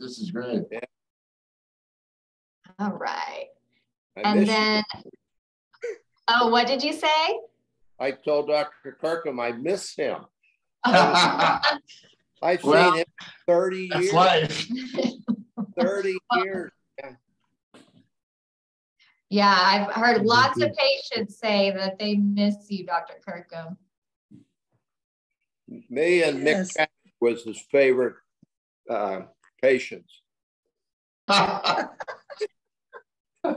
This is great. Yeah. All right. I And miss you. then, oh, what did you say? I told Dr. Kirkham I miss him. I've Well, seen him 30 years. life. 30 years. Yeah, I've heard lots of patients say that they miss you, Dr. Kirkham. Me and Mick Yes. Patrick was his favorite uh, patients.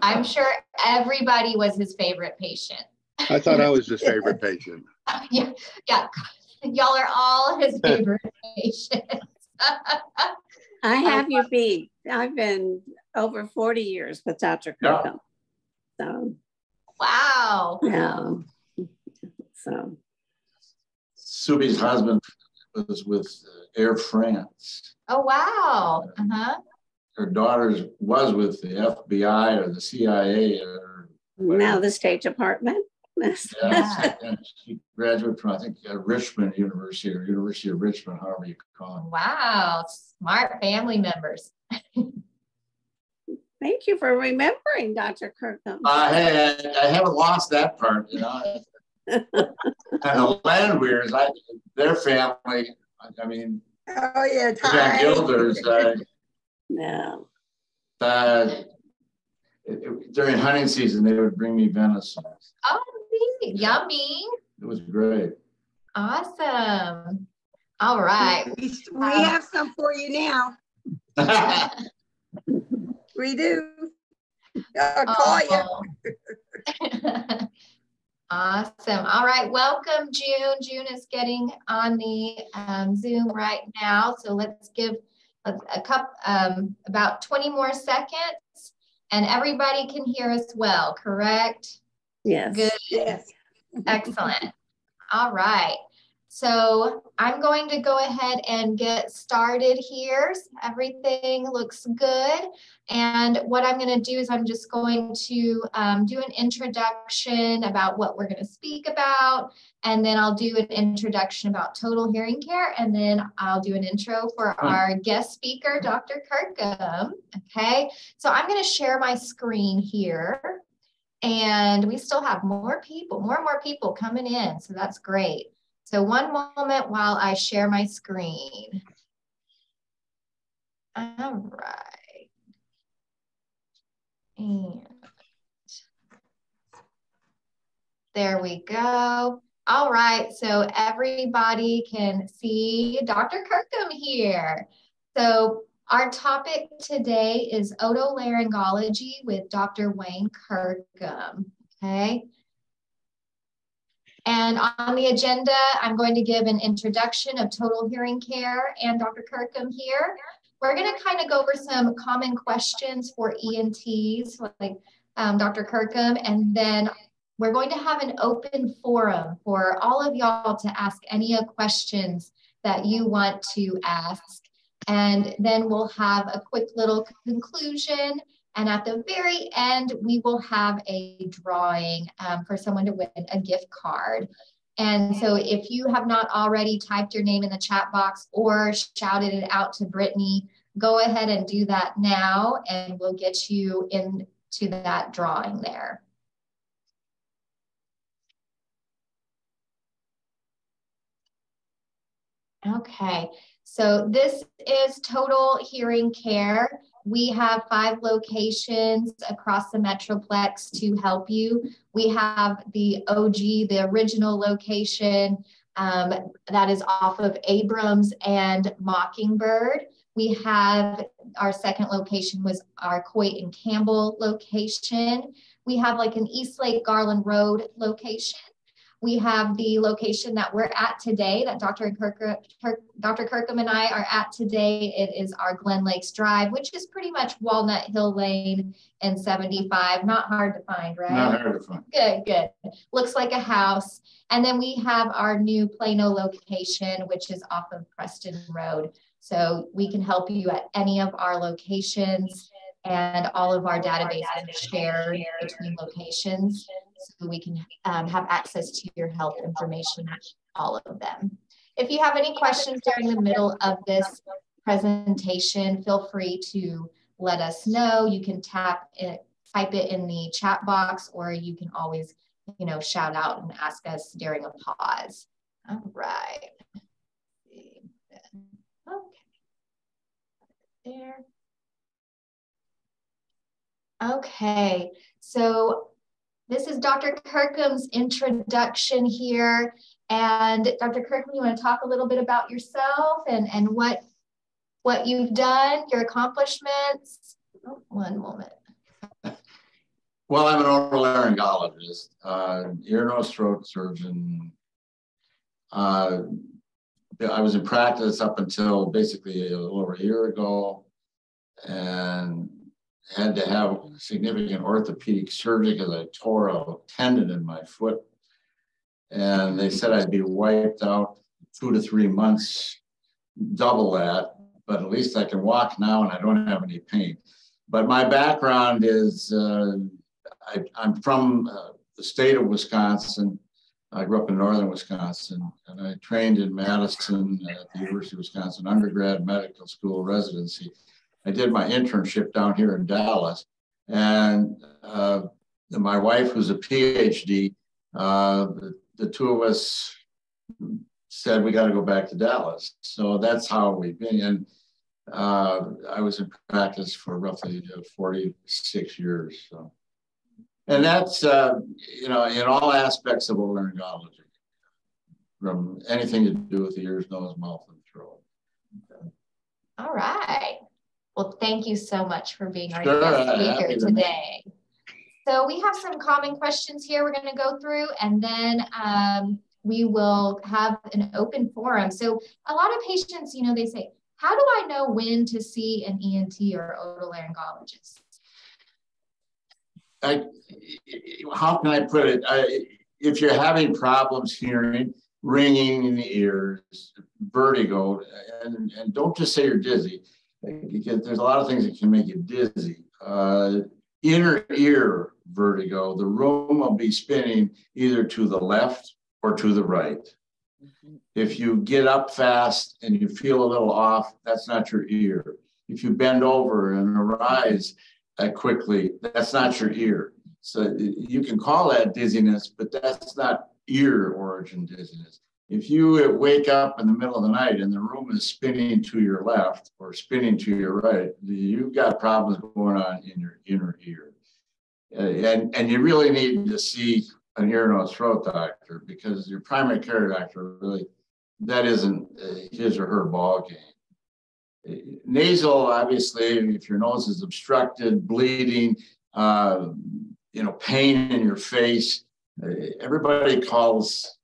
I'm sure everybody was his favorite patient. I thought I was his favorite patient. Yeah, yeah. Y'all are all his favorite patients. I have you beat. I've been over 40 years with Dr. Yeah. Kirkham. So, Wow. yeah. So, Subi's husband was with uh, Air France. Oh, wow. Uh-huh. Her daughter was with the FBI or the CIA or now the State Department. yeah, and she graduated from I think uh, Richmond University or University of Richmond, however you call it. Wow. Smart family members. Thank you for remembering Dr. Kirkham. it. I had I haven't lost that part, you know. And the Landweers, I their family, I mean, Oh, yeah, Jack Gilders, uh, No. uh, it- it- during hunting season, they would bring me venison. Oh, neat. yummy. It was great. Awesome. All right. We, we have some for you now. We do. I'll call you. Awesome. All right. Welcome, June. June is getting on the um, Zoom right now. So let's give a, a cup, um, about 20 more seconds and everybody can hear us well, correct? Yes. Good. Yes. Excellent. All right. So I'm going to go ahead and get started here. Everything looks good. And what I'm going to do is I'm just going to um, do an introduction about what we're going to speak about. And then I'll do an introduction about total hearing care. And then I'll do an intro for our guest speaker, Dr. Kirkham. Okay. So I'm going to share my screen here. And we still have more people, more and more people coming in. So that's great. So one moment while I share my screen. All right. And there we go. All right, so everybody can see Dr. Kirkham here. So our topic today is otolaryngology with Dr. Wayne Kirkham, okay? And on the agenda, I'm going to give an introduction of total hearing care and Dr. Kirkham here. We're going to kind of go over some common questions for ENTs, like um, Dr. Kirkham, and then we're going to have an open forum for all of y'all to ask any questions that you want to ask. And then we'll have a quick little conclusion. And at the very end, we will have a drawing um, for someone to win a gift card. And so if you have not already typed your name in the chat box or shouted it out to Brittany, go ahead and do that now and we'll get you into that drawing there. Okay, so this is total hearing care. We have five locations across the Metroplex to help you. We have the OG, the original location um, that is off of Abrams and Mockingbird. We have our second location was our Coit and Campbell location. We have like an Eastlake Garland Road location. We have the location that we're at today that Dr. Kirkham, Dr. Kirkham and I are at today. It is our Glen Lakes Drive, which is pretty much Walnut Hill Lane and 75. Not hard to find, right? Not hard to find. Good, good. Looks like a house. And then we have our new Plano location, which is off of Preston Road. So we can help you at any of our locations and all of our database is shared between locations. So we can um, have access to your health information, all of them. If you have any questions during the middle of this presentation, feel free to let us know. You can tap it, type it in the chat box, or you can always, you know, shout out and ask us during a pause. All right. Okay. There. Okay, so this is Dr. Kirkham's introduction here. And Dr. Kirkham, you want to talk a little bit about yourself and, and what, what you've done, your accomplishments? Oh, one moment. Well, I'm an otolaryngologist, uh, ear, nose, throat surgeon. Uh, I was in practice up until basically a little over a year ago and had to have significant orthopedic surgery because I tore a tendon in my foot. And they said I'd be wiped out two to three months, double that, but at least I can walk now and I don't have any pain. But my background is uh, I, am from uh, the state of Wisconsin. I grew up in northern Wisconsin and I trained in Madison at the University of Wisconsin undergrad medical school residency. I did my internship down here in Dallas, and uh, my wife was a PhD. Uh, the, the, two of us said we got to go back to Dallas, so that's how we've been. And uh, I was in practice for roughly uh, 46 years. So, and that's uh, you know in all aspects of otolaryngology, from anything to do with the ears, nose, mouth, and throat. All right. Well, thank you so much for being our sure, guest speaker today. So we have some common questions here we're going to go through, and then um, we will have an open forum. So a lot of patients, you know, they say, how do I know when to see an ENT or otolaryngologist? I, how can I put it? I, if you're having problems hearing, ringing in the ears, vertigo, and, and don't just say you're dizzy because there's a lot of things that can make you dizzy. Uh, inner ear vertigo, the room will be spinning either to the left or to the right. Mm-hmm. If you get up fast and you feel a little off, that's not your ear. If you bend over and arise uh, quickly, that's not your ear. So you can call that dizziness, but that's not ear origin dizziness. If you wake up in the middle of the night and the room is spinning to your left or spinning to your right, you've got problems going on in your inner ear. Uh, and, and you really need to see an ear, nose, throat doctor because your primary care doctor really, that isn't uh, his or her ball game. Uh, nasal, obviously, if your nose is obstructed, bleeding, uh, you know, pain in your face, everybody calls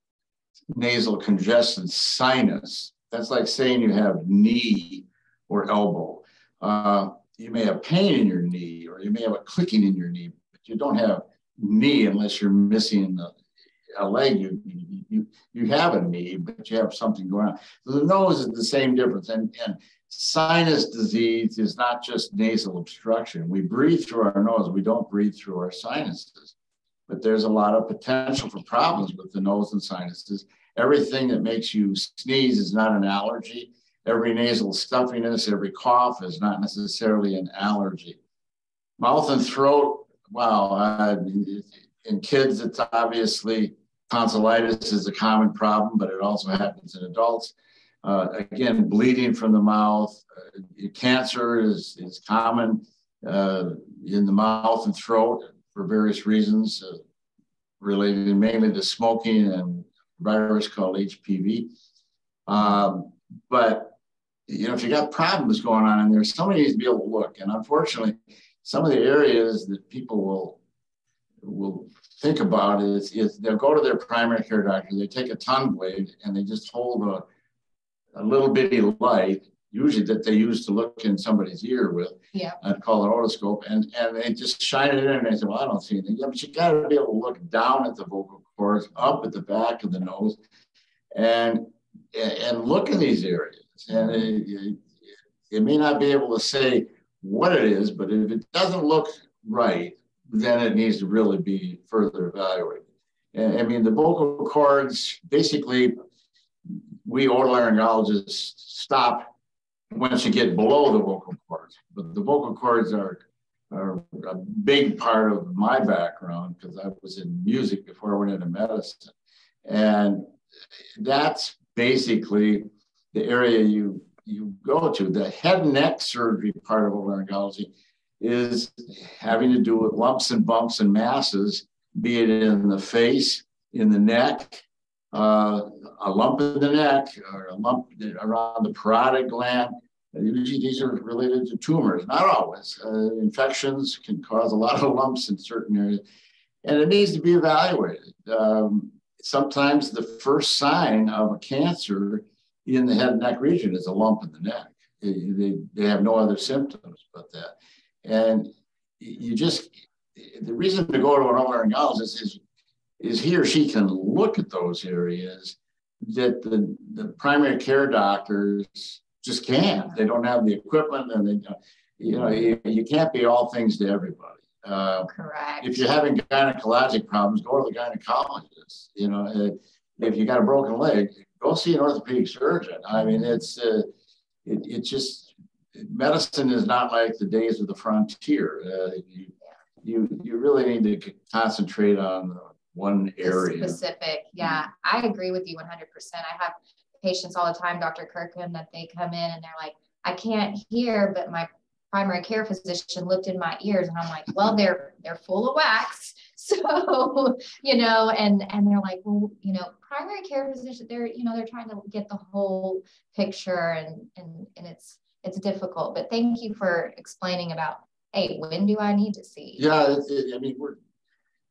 nasal congestion sinus. That's like saying you have knee or elbow. Uh, you may have pain in your knee or you may have a clicking in your knee, but you don't have knee unless you're missing the, a leg. You, you, you have a knee, but you have something going on. The nose is the same difference. And, and sinus disease is not just nasal obstruction. We breathe through our nose, we don't breathe through our sinuses but there's a lot of potential for problems with the nose and sinuses. Everything that makes you sneeze is not an allergy. Every nasal stuffiness, every cough is not necessarily an allergy. Mouth and throat, wow. Uh, in kids, it's obviously tonsillitis is a common problem, but it also happens in adults. Uh, again, bleeding from the mouth, uh, cancer is, is common uh, in the mouth and throat for various reasons uh, related mainly to smoking and virus called HPV. Um, but you know, if you got problems going on in there, somebody needs to be able to look. And unfortunately, some of the areas that people will will think about is, is they'll go to their primary care doctor, they take a tongue blade and they just hold a, a little bitty light usually that they use to look in somebody's ear with. Yeah. I'd call it otoscope, and and they just shine it in, and they say, "Well, I don't see anything." Yeah, but you got to be able to look down at the vocal cords, up at the back of the nose, and and look in these areas. And it, it, it may not be able to say what it is, but if it doesn't look right, then it needs to really be further evaluated. And I mean, the vocal cords basically, we otolaryngologists stop once you get below the vocal cords. But the vocal cords are, are a big part of my background because I was in music before I went into medicine. And that's basically the area you, you go to. The head and neck surgery part of otolaryngology is having to do with lumps and bumps and masses, be it in the face, in the neck, uh, a lump in the neck, or a lump around the parotid gland. Usually these are related to tumors, not always. Uh, infections can cause a lot of lumps in certain areas, and it needs to be evaluated. Um, sometimes the first sign of a cancer in the head and neck region is a lump in the neck. They, they have no other symptoms but that. And you just, the reason to go to an otolaryngologist is, is he or she can look at those areas that the, the primary care doctors just can't. They don't have the equipment and they, you know, you, you can't be all things to everybody. Uh, Correct. If you're having gynecologic problems, go to the gynecologist. You know, if you got a broken leg, go see an orthopedic surgeon. I mean, it's uh, it, it just medicine is not like the days of the frontier. Uh, you, you you really need to concentrate on one area. Specific, yeah, I agree with you 100%. I have patients all the time, Dr. Kirkham, that they come in and they're like, I can't hear, but my primary care physician looked in my ears and I'm like, well, they're they're full of wax. So, you know, and and they're like, well, you know, primary care physician, they're, you know, they're trying to get the whole picture and and and it's it's difficult. But thank you for explaining about, hey, when do I need to see? Yeah, it, it, I mean, we're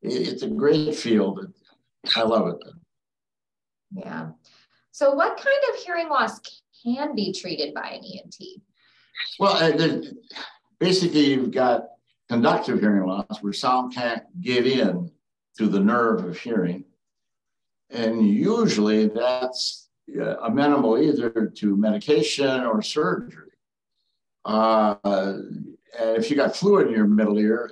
it's a great field. I love it. Yeah. So, what kind of hearing loss can be treated by an ENT? Well, uh, basically, you've got conductive hearing loss where sound can't get in to the nerve of hearing. And usually that's uh, amenable either to medication or surgery. Uh, and if you got fluid in your middle ear,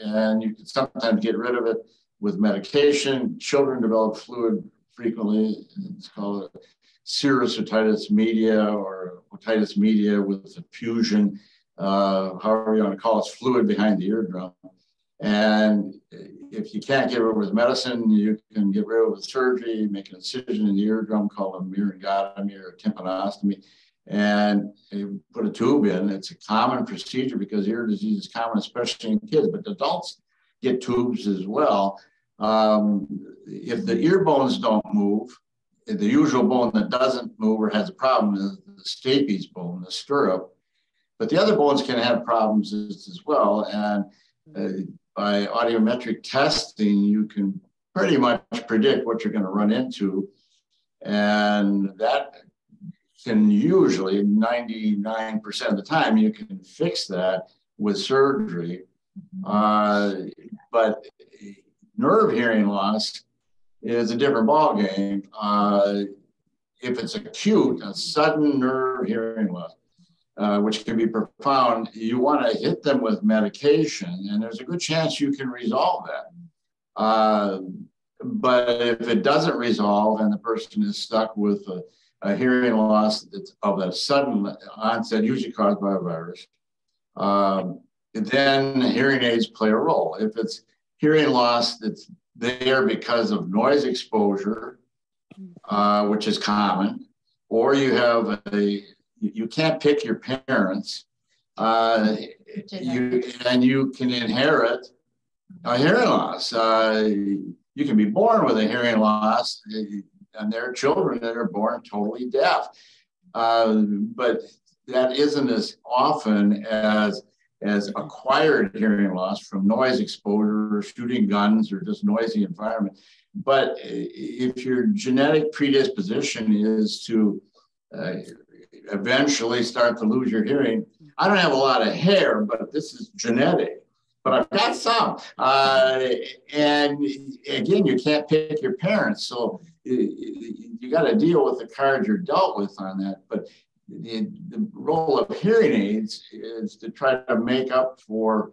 and you can sometimes get rid of it with medication, children develop fluid frequently. It's called serous otitis media or otitis media with effusion, uh, however you want to call it, fluid behind the eardrum. And if you can't get rid of it with medicine, you can get rid of it with surgery, make an incision in the eardrum called a myringotomy or a tympanostomy, and you put a tube in. It's a common procedure because ear disease is common, especially in kids, but adults get tubes as well. Um, if the ear bones don't move, the usual bone that doesn't move or has a problem is the stapes bone, the stirrup. But the other bones can have problems as, as well. And uh, by audiometric testing, you can pretty much predict what you're going to run into. And that can usually, 99% of the time, you can fix that with surgery. Uh, but nerve hearing loss is a different ballgame. Uh, if it's acute, a sudden nerve hearing loss, uh, which can be profound, you want to hit them with medication, and there's a good chance you can resolve that. Uh, but if it doesn't resolve and the person is stuck with a, a hearing loss of a sudden onset, usually caused by a virus, um, then hearing aids play a role. If it's hearing loss that's there because of noise exposure, uh, which is common, or you have a, you can't pick your parents, uh, you, and you can inherit a hearing loss. Uh, you can be born with a hearing loss, and there are children that are born totally deaf. Uh, but that isn't as often as as acquired hearing loss from noise exposure or shooting guns or just noisy environment. But if your genetic predisposition is to uh, eventually start to lose your hearing, I don't have a lot of hair, but this is genetic. But I've got some. Uh, and again, you can't pick your parents. So you got to deal with the cards you're dealt with on that. But the, the role of hearing aids is to try to make up for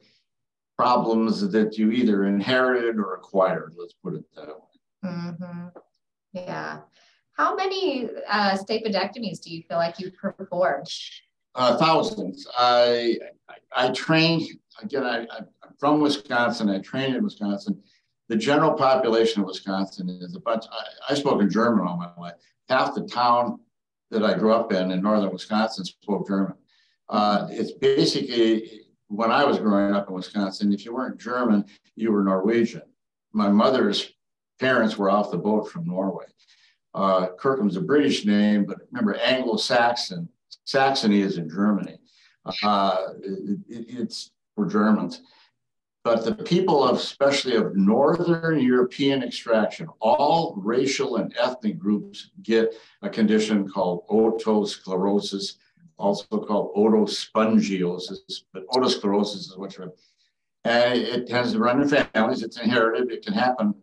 problems that you either inherited or acquired. Let's put it that way. Mm-hmm. Yeah. How many uh, stapedectomies do you feel like you've performed? Uh, thousands. I, I, I trained, again, I, I'm from Wisconsin. I trained in Wisconsin. The general population of Wisconsin is a bunch, I, I spoke in German all my life. Half the town that I grew up in in northern Wisconsin spoke German. Uh, it's basically when I was growing up in Wisconsin, if you weren't German, you were Norwegian. My mother's parents were off the boat from Norway. Uh, Kirkham's a British name, but remember Anglo-Saxon. Saxony is in Germany. Uh, it, it's for Germans. But the people of, especially of Northern European extraction, all racial and ethnic groups get a condition called otosclerosis, also called otospongiosis, but otosclerosis is what you're, and it tends to run in families. It's inherited. It can happen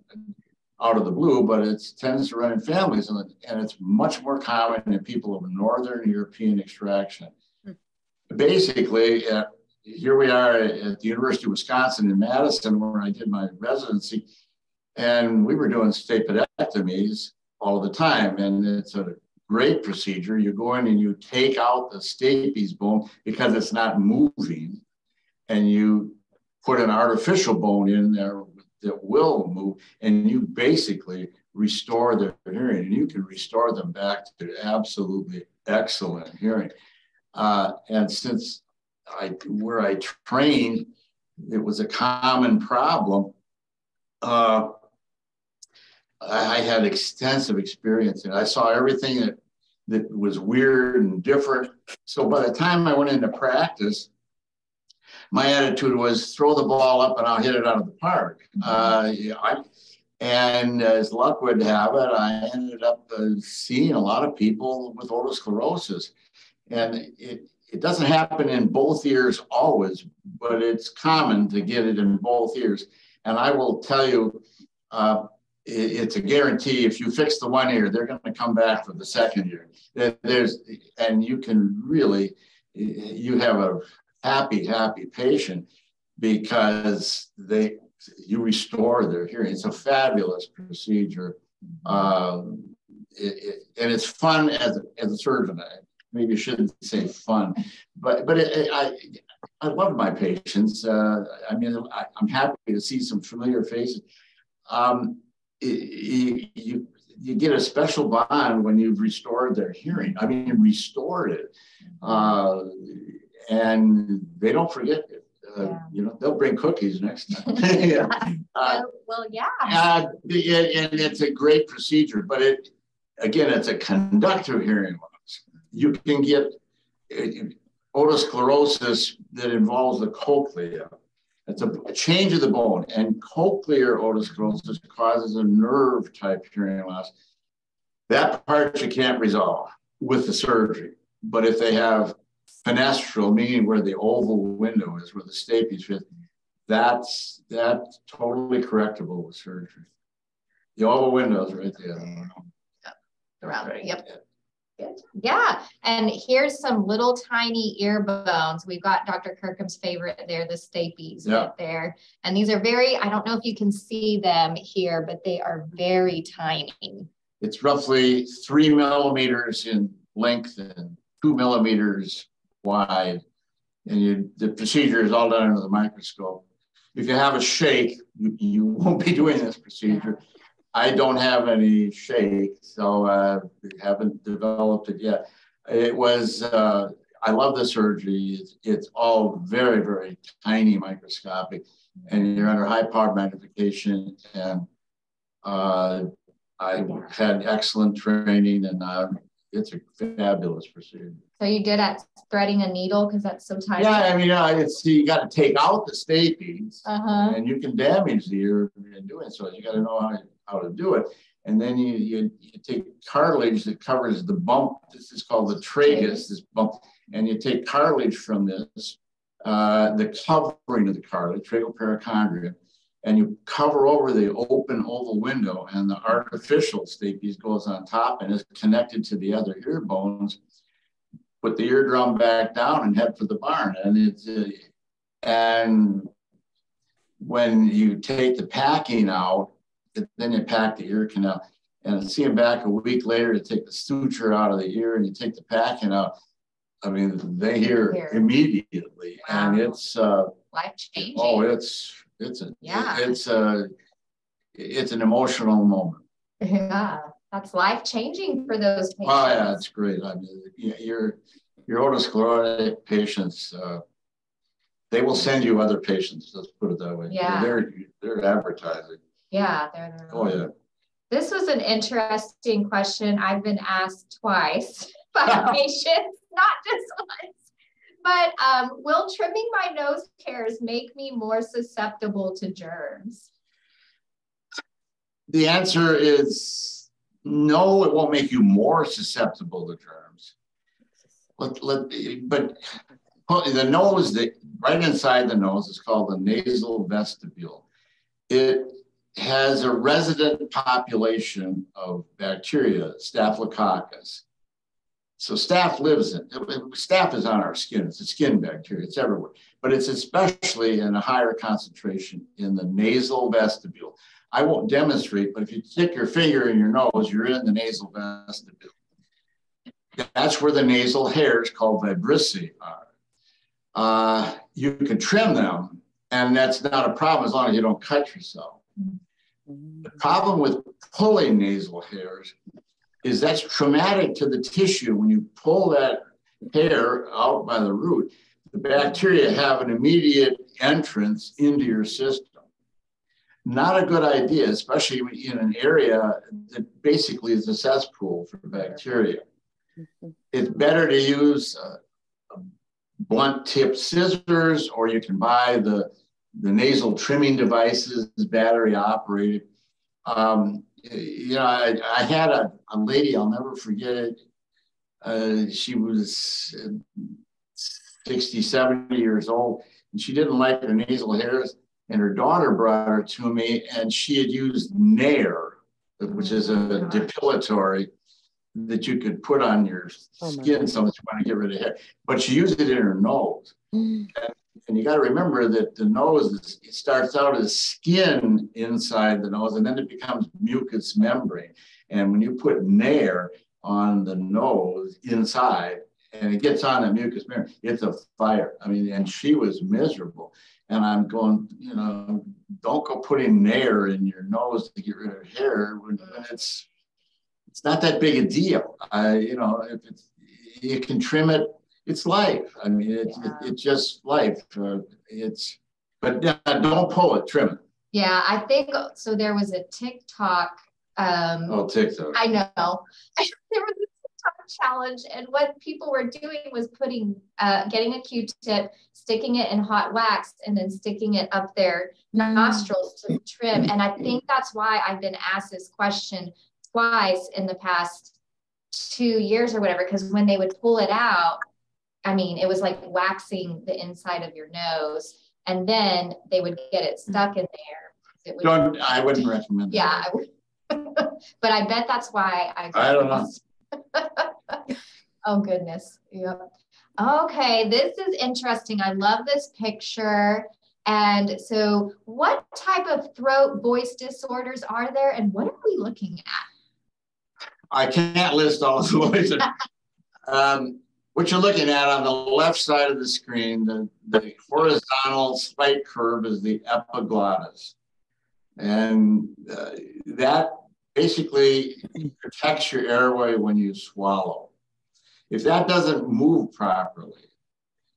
out of the blue, but it tends to run in families, and, and it's much more common in people of Northern European extraction. Hmm. Basically, uh, here we are at the University of Wisconsin in Madison, where I did my residency, and we were doing stapedectomies all the time, and it's a great procedure. You go in and you take out the stapes bone because it's not moving, and you put an artificial bone in there that will move, and you basically restore their hearing, and you can restore them back to absolutely excellent hearing. Uh, and since I, where I trained, it was a common problem. Uh, I had extensive experience and I saw everything that, that was weird and different. So by the time I went into practice, my attitude was throw the ball up and I'll hit it out of the park. Uh, I, and as luck would have it, I ended up uh, seeing a lot of people with otosclerosis. And it, it doesn't happen in both ears always, but it's common to get it in both ears. And I will tell you, uh, it, it's a guarantee. If you fix the one ear, they're going to come back for the second ear. There's, and you can really, you have a happy, happy patient because they, you restore their hearing. It's a fabulous procedure. Um, it, it, and it's fun as a, as a surgeon maybe shouldn't say fun, but but it, it, I I love my patients. Uh, I mean, I, am happy to see some familiar faces. Um, it, you you get a special bond when you've restored their hearing. I mean, restored it, uh, and they don't forget it. Uh, yeah. You know, they'll bring cookies next time. yeah. Uh, well, yeah. And it's a great procedure, but it again, it's a conductive hearing you can get uh, otosclerosis that involves the cochlea. It's a, a, change of the bone, and cochlear otosclerosis causes a nerve type hearing loss. That part you can't resolve with the surgery. But if they have fenestral, meaning where the oval window is, where the stapes fit, that's that's totally correctable with surgery. The oval window is right there. Around it, yep. Yeah, and here's some little tiny ear bones. We've got Dr. Kirkham's favorite there, the stapes yeah. right there. And these are very, I don't know if you can see them here, but they are very tiny. It's roughly three millimeters in length and two millimeters wide. And you, the procedure is all done under the microscope. If you have a shake, you, you won't be doing this procedure. Yeah I don't have any shake, so uh, haven't developed it yet. It was, uh, I love the surgery. It's, it's, all very, very tiny microscopic, and you're under high power magnification. And uh, I had excellent training, and uh, it's a fabulous procedure. So you good at threading a needle because that's so tiny? Yeah, I mean, uh, it's you got to take out the stapes, uh-huh. and you can damage the ear in doing so. You got to know how to how to do it. And then you, you, you, take cartilage that covers the bump. This is called the tragus, this bump. And you take cartilage from this, uh, the covering of the cartilage, tragal perichondrium, and you cover over the open oval window and the artificial stapes goes on top and is connected to the other ear bones. Put the eardrum back down and head for the barn. And it's, uh, and when you take the packing out, then you pack the ear canal. And I see him back a week later to take the suture out of the ear and you take the packing out. I mean, they hear Hear. immediately, and it's uh, Life changing. oh, it's it's a Yeah. it's a it's an emotional moment. Yeah, that's life changing for those patients. Oh yeah, it's great. I mean, your your otosclerotic patients, uh, they will send you other patients. Let's put it that way. Yeah. they're they're advertising. Yeah, they're their Oh yeah. This was an interesting question. I've been asked twice by patients, not just once. But um, will trimming my nose hairs make me more susceptible to germs? The answer is no. It won't make you more susceptible to germs. Let, let, but the nose, the right inside the nose, is called the nasal vestibule. It has a resident population of bacteria, Staphylococcus. So staph lives in staph is on our skin. It's a skin bacteria. It's everywhere, but it's especially in a higher concentration in the nasal vestibule. I won't demonstrate, but if you stick your finger in your nose, you're in the nasal vestibule. That's where the nasal hairs called vibrissae are. Uh, you can trim them, and that's not a problem as long as you don't cut yourself. The problem with pulling nasal hairs is that's traumatic to the tissue. When you pull that hair out by the root, the bacteria have an immediate entrance into your system. Not a good idea, especially in an area that basically is a cesspool for bacteria. It's better to use uh, blunt tip scissors, or you can buy the, the nasal trimming devices, battery operated. Um, you know, I, I had a, a lady, I'll never forget it. Uh, she was 60, 70 years old, and she didn't like her nasal hairs. And her daughter brought her to me, and she had used Nair, which is a depilatory that you could put on your Oh skin so that you want to get rid of hair. But she used it in her nose. And, and you got to remember that the nose it starts out as skin inside the nose, and then it becomes mucous membrane. And when you put Nair on the nose inside, and it gets on the mucous membrane, it's a fire. I mean, and she was miserable. And I'm going, you know, don't go putting Nair in your nose to get rid of hair when it's it's not that big a deal. I, you know, if it's you can trim it, it's life. I mean, it's Yeah. it, it's just life. Uh, it's but uh, don't pull it, trim it. Yeah, I think so. There was a TikTok. Um, Oh, TikTok. I know. there was a TikTok challenge, and what people were doing was putting, uh, getting a Q-tip, sticking it in hot wax, and then sticking it up their nostrils to trim. And I think that's why I've been asked this question twice in the past two years or whatever. Because when they would pull it out, I mean, it was like waxing the inside of your nose, and then they would get it stuck in there. Would Don't. I wouldn't recommend. yeah, That. I would. but I bet that's why I. I don't know. oh goodness. Yep. Okay, this is interesting. I love this picture. And so, what type of throat voice disorders are there, and what are we looking at? I can't list all of the ways. um, what you're looking at on the left side of the screen, the, the horizontal slight curve is the epiglottis. And uh, that basically protects your airway when you swallow. If that doesn't move properly,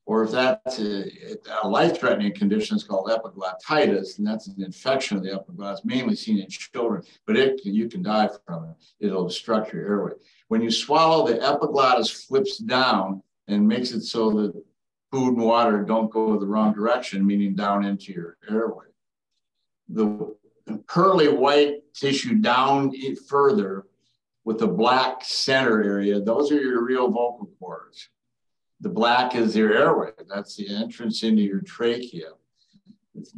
or if that's a, uh, a life-threatening condition, it's called epiglottitis, and that's an infection of the epiglottis, mainly seen in children, but it you can die from it. It'll obstruct your airway. When you swallow, the epiglottis flips down and makes it so that food and water don't go the wrong direction, meaning down into your airway. The pearly white tissue down further with the black center area, those are your real vocal cords. The black is your airway. That's the entrance into your trachea.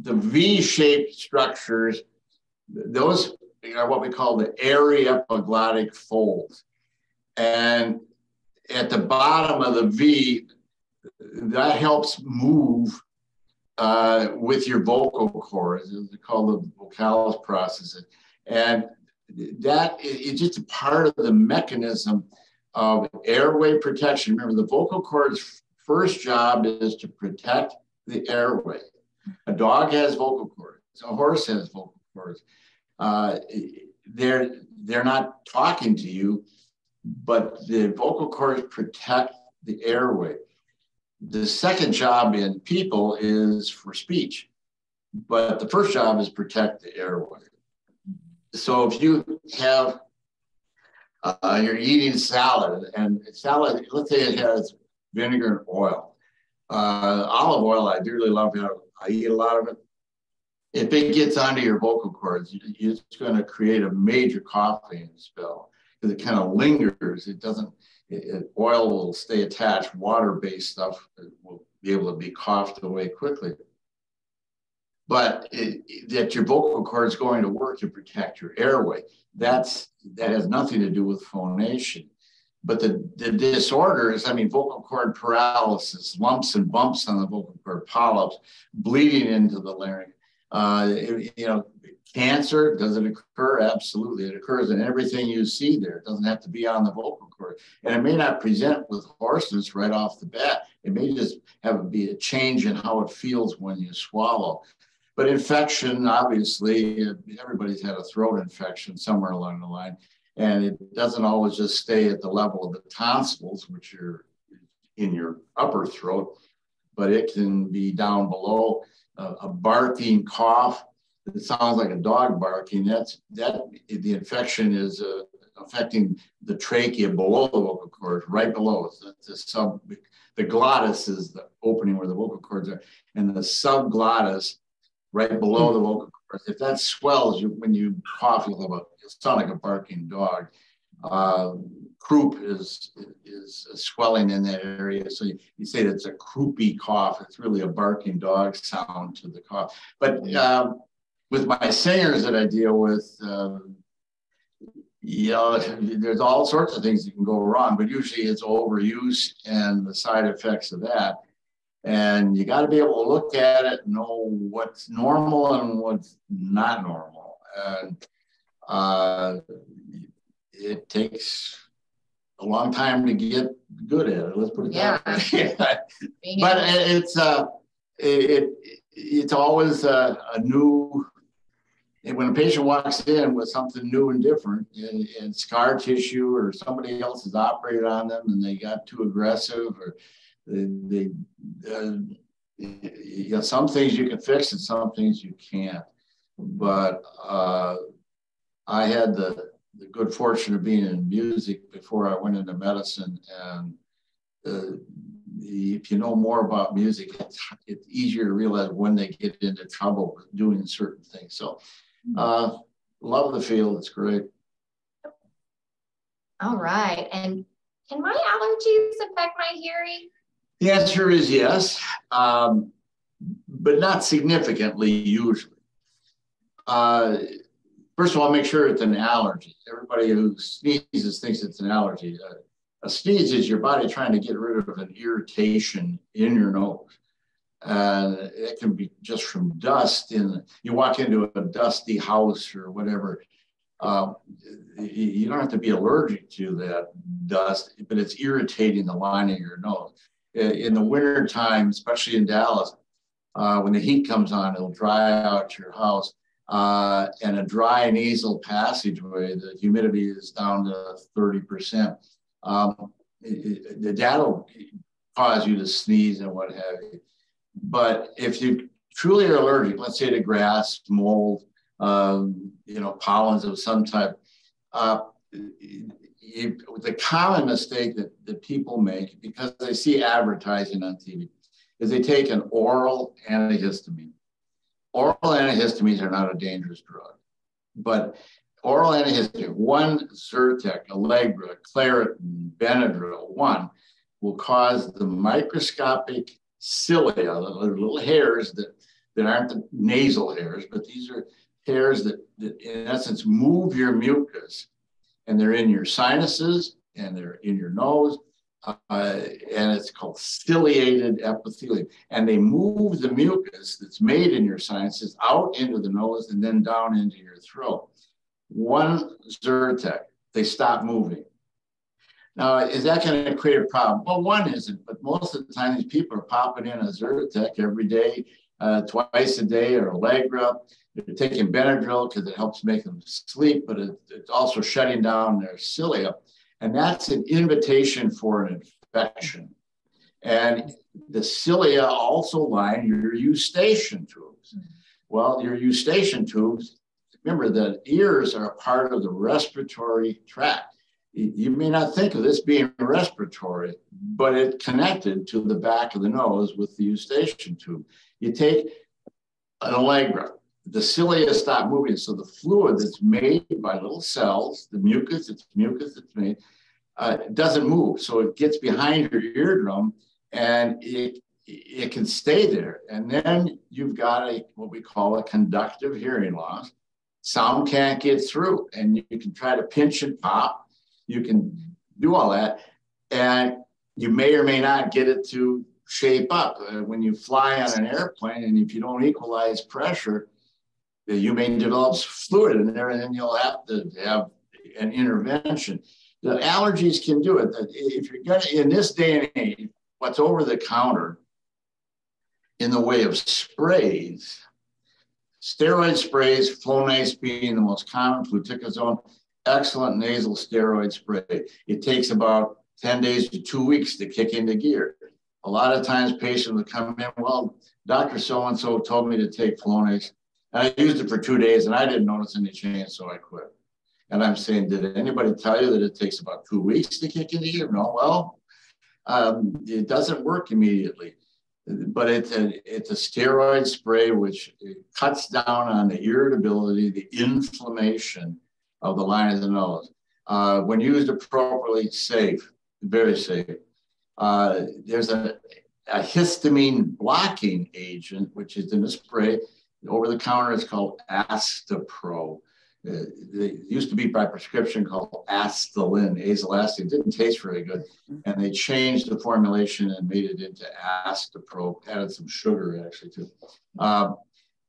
The V-shaped structures, those are what we call the aryepiglottic folds. And at the bottom of the V, that helps move uh, with your vocal cords. It's called the vocalis process. And that is just a part of the mechanism of airway protection. Remember, the vocal cord's first job is to protect the airway. A dog has vocal cords. A horse has vocal cords. Uh, they're they're not talking to you, but the vocal cords protect the airway. The second job in people is for speech, but the first job is protect the airway. So if you have uh, you're eating salad and salad, let's say it has vinegar and oil. Uh, olive oil, I do really love it. I eat a lot of it. If it gets onto your vocal cords, it's going to create a major coughing spell because it kind of lingers. It doesn't, it, it, oil will stay attached. Water based stuff will be able to be coughed away quickly. But it, that your vocal cord is going to work to protect your airway. That's that has nothing to do with phonation. But the, the disorders, I mean, vocal cord paralysis, lumps and bumps on the vocal cord, polyps, bleeding into the larynx, uh, you know, cancer, does it occur? Absolutely. It occurs in everything you see there. It doesn't have to be on the vocal cord. And it may not present with hoarseness right off the bat. It may just have be a change in how it feels when you swallow. But infection, obviously, everybody's had a throat infection somewhere along the line. And it doesn't always just stay at the level of the tonsils, which are in your upper throat, but it can be down below uh, a barking cough. It sounds like a dog barking. That's that the infection is uh, affecting the trachea below the vocal cords, right below. The, the sub, the glottis is the opening where the vocal cords are, and the subglottis right below the vocal cords. If that swells, you, when you cough, you'll have a it's sound like a barking dog. Uh, croup is is swelling in that area. So you, you say it's a croupy cough. It's really a barking dog sound to the cough. But um, with my singers that I deal with, uh, you know, there's all sorts of things that can go wrong, but usually it's overuse and the side effects of that. And you got to be able to look at it, know what's normal and what's not normal. And uh, it takes a long time to get good at it. Let's put it yeah. that way. but it's uh, it, it it's always a, a, new. When a patient walks in with something new and different, and, and scar tissue, or somebody else has operated on them and they got too aggressive, or uh, you know, some things you can fix and some things you can't. But uh, I had the, the good fortune of being in music before I went into medicine. And uh, if you know more about music, it's, it's easier to realize when they get into trouble doing certain things. So, uh, love the field. It's great. All right. And can my allergies affect my hearing? The answer is yes, um, but not significantly usually. Uh, First of all, make sure it's an allergy. Everybody who sneezes thinks it's an allergy. Uh, a sneeze is your body trying to get rid of an irritation in your nose. And uh, it can be just from dust. In you walk into a dusty house or whatever. Um, you don't have to be allergic to that dust, but it's irritating the lining of your nose. In the winter time, especially in Dallas, uh, when the heat comes on, it'll dry out your house uh, and a dry nasal passageway, the humidity is down to 30%. Um, it, that'll cause you to sneeze and what have you. But if you truly are allergic, let's say to grass, mold, um, you know, pollens of some type, uh, you, the common mistake that, that people make because they see advertising on TV is they take an oral antihistamine. Oral antihistamines are not a dangerous drug, but oral antihistamine, one Zyrtec, Allegra, Claritin, Benadryl, one will cause the microscopic cilia, the little hairs that, that aren't the nasal hairs, but these are hairs that, that in essence move your mucus and they're in your sinuses and they're in your nose uh, and it's called ciliated epithelium. And they move the mucus that's made in your sinuses out into the nose and then down into your throat. One Zyrtec, they stop moving. Now, is that going to create a problem? Well, one isn't, but most of the time, these people are popping in a Zyrtec every day, uh, twice a day, or Allegra. They're taking Benadryl because it helps make them sleep, but it, it's also shutting down their cilia. And that's an invitation for an infection. And the cilia also line your eustachian tubes. Well, your eustachian tubes, remember the ears are a part of the respiratory tract. You may not think of this being respiratory, but it connected to the back of the nose with the eustachian tube. You take an Allegra, the cilia stop moving. So the fluid that's made by little cells, the mucus, it's mucus that's made, uh, doesn't move. So it gets behind your eardrum and it, it can stay there. And then you've got a what we call a conductive hearing loss. Sound can't get through, and you can try to pinch and pop. You can do all that, and you may or may not get it to shape up. Uh, when you fly on an airplane, and if you don't equalize pressure, the may develops fluid in there, and then you'll have to have an intervention. The allergies can do it. If you're gonna in this day and age, what's over the counter in the way of sprays, steroid sprays, Flonase being the most common, fluticasone, excellent nasal steroid spray. It takes about 10 days to two weeks to kick into gear. A lot of times patients would come in, well, Dr. So-and-so told me to take Flonase. And I used it for two days and I didn't notice any change, so I quit. And I'm saying, did anybody tell you that it takes about two weeks to kick into gear? No, well, um, it doesn't work immediately. But it's a, it's a steroid spray which cuts down on the irritability, the inflammation of the line of the nose. Uh, when used appropriately, safe, very safe. Uh, there's a, a histamine blocking agent, which is in a spray. Over the counter, it's called Astepro. Uh, it used to be by prescription called Astelin, azelastine. It didn't taste very good. And they changed the formulation and made it into Astepro, added some sugar actually too. Um,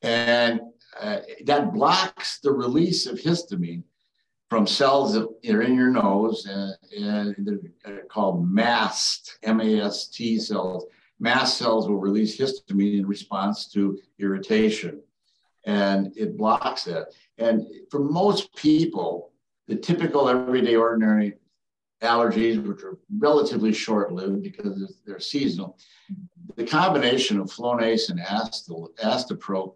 and uh, that blocks the release of histamine from cells that are in your nose, uh, and, and they're called mast, M-A-S-T cells. Mast cells will release histamine in response to irritation, and it blocks that. And for most people, the typical everyday ordinary allergies, which are relatively short-lived because they're seasonal, the combination of Flonase and Astepro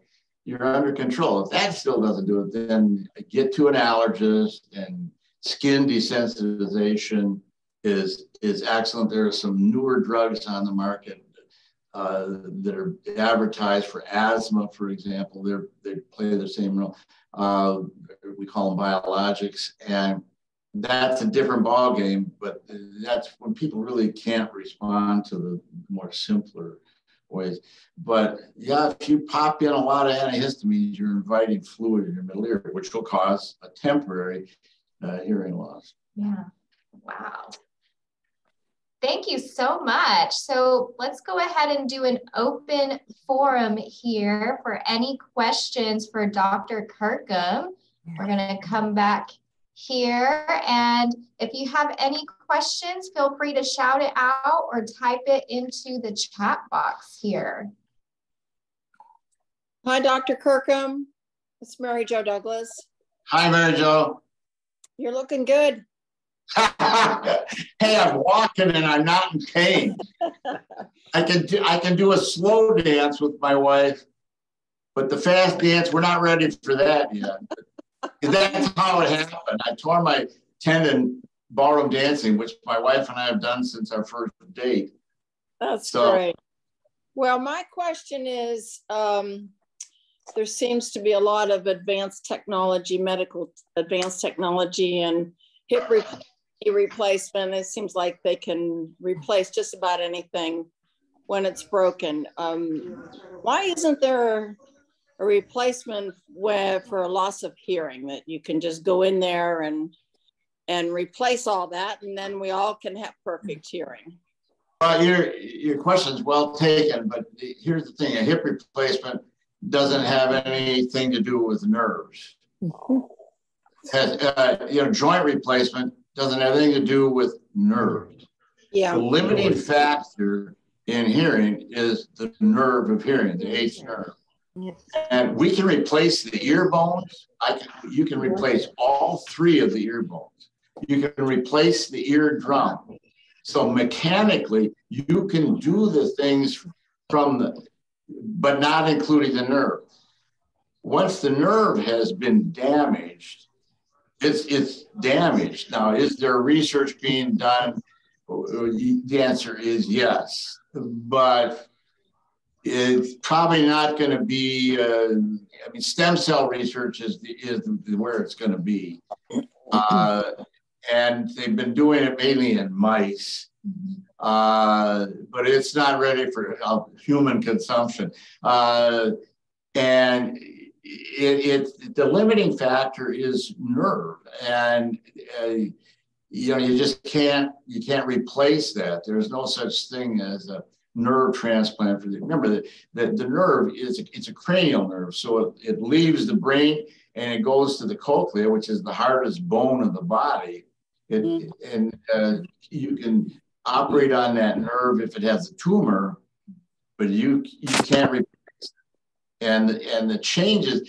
you're under control. If that still doesn't do it, then get to an allergist and skin desensitization is is excellent. There are some newer drugs on the market uh, that are advertised for asthma, for example. They they play the same role. Uh, we call them biologics, and that's a different ball game. But that's when people really can't respond to the more simpler ways. But yeah, if you pop in a lot of antihistamines, you're inviting fluid in your middle ear, which will cause a temporary uh, hearing loss. Yeah. Wow. Thank you so much. So let's go ahead and do an open forum here for any questions for Dr. Kirkham. We're going to come back here. And if you have any questions, feel free to shout it out or type it into the chat box here. Hi, Dr. Kirkham. It's Mary Jo Douglas. Hi, Mary Jo. You're looking good. hey, I'm walking and I'm not in pain. I can do, I can do a slow dance with my wife, but the fast dance, we're not ready for that yet. That's how it happened. I tore my tendon ballroom dancing, which my wife and I have done since our first date. That's so, great. Well, my question is um, there seems to be a lot of advanced technology, medical advanced technology, and hip re replacement. It seems like they can replace just about anything when it's broken. Um, why isn't there a replacement where, for a loss of hearing that you can just go in there and and replace all that and then we all can have perfect hearing well your your question is well taken but here's the thing a hip replacement doesn't have anything to do with nerves mm-hmm. Has, uh, you know joint replacement doesn't have anything to do with nerves. Yeah. The limiting factor in hearing is the nerve of hearing, the eighth nerve. And we can replace the ear bones. I can, you can replace all three of the ear bones. You can replace the eardrum. So mechanically, you can do the things from the, but not including the nerve. Once the nerve has been damaged, it's it's damaged. Now, is there research being done? The answer is yes, but it's probably not going to be. Uh, I mean, stem cell research is the, is where it's going to be, uh, and they've been doing it mainly in mice, uh, but it's not ready for uh, human consumption. Uh, and it, it, the limiting factor is nerve, and uh, you know you just can't you can't replace that. There's no such thing as a nerve transplant for the. Remember that the, the nerve is a, it's a cranial nerve, so it, it leaves the brain and it goes to the cochlea, which is the hardest bone of the body. It, mm-hmm. and uh, you can operate on that nerve if it has a tumor, but you you can't replace it. And and the changes.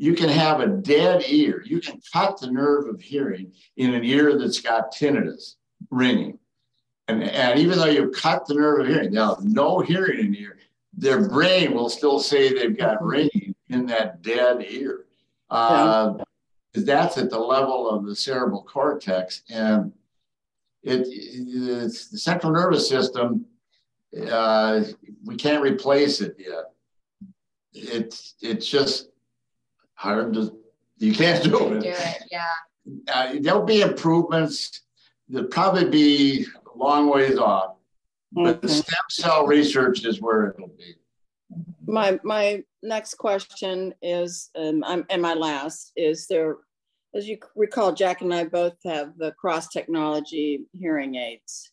You can have a dead ear. You can cut the nerve of hearing in an ear that's got tinnitus, ringing. And, and even though you cut the nerve of hearing, now no hearing in the ear, their brain will still say they've got ringing in that dead ear. Uh, That's at the level of the cerebral cortex. And it, it's the central nervous system. Uh, we can't replace it yet. It's it's just hard to you can't do it. Do it, yeah. Uh, there'll be improvements. There'll probably be a long ways off, but the stem cell research is where it'll be. My my next question is, um, I'm, and my last is there as you recall, Jack and I both have the cross technology hearing aids.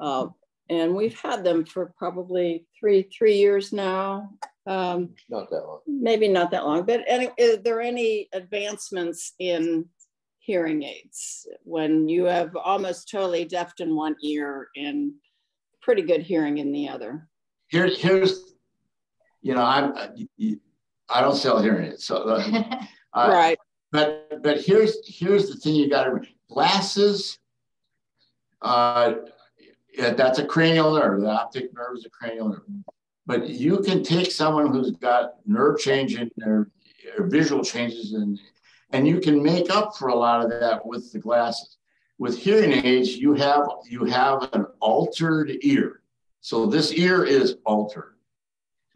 Uh, and we've had them for probably three three years now. Um, not that long. Maybe not that long, but any, is there any advancements in hearing aids when you have almost totally deaf in one ear and pretty good hearing in the other? Here's here's, you know, I'm I don't sell hearing aids, so uh, right. But but here's here's the thing you got to glasses. Uh, yeah, that's a cranial nerve. The optic nerve is a cranial nerve. But you can take someone who's got nerve change in their visual changes and and you can make up for a lot of that with the glasses. With hearing aids, you have you have an altered ear. So this ear is altered.